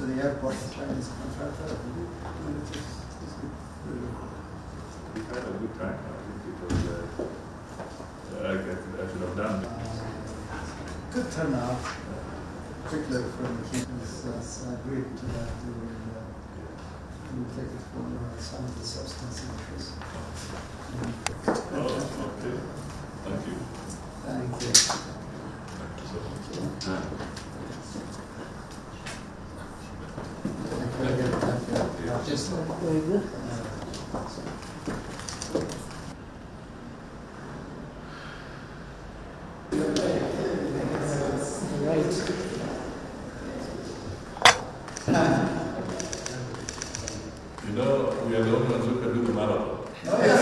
to the airport, Chinese contractor. It is- it's good. We had a good time. I think it was, uh, I guess I should have done it. Good turnout, particularly from the kids, has agreed to that, we will, uh, we will take it for some of the substance issues. Oh, okay. Thank you. Thank you. Thank you so much. Thank you again, thank you. Just, Very good. Right. You know, we are the only ones who can do the marathon. Oh, yeah.